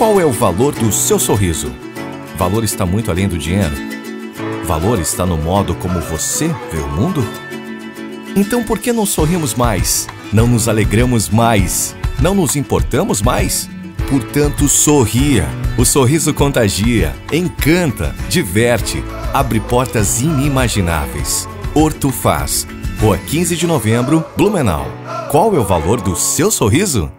Qual é o valor do seu sorriso? Valor está muito além do dinheiro. Valor está no modo como você vê o mundo? Então por que não sorrimos mais? Não nos alegramos mais? Não nos importamos mais? Portanto, sorria. O sorriso contagia, encanta, diverte, abre portas inimagináveis. Horto Faz. Rua 15 de novembro, Blumenau. Qual é o valor do seu sorriso?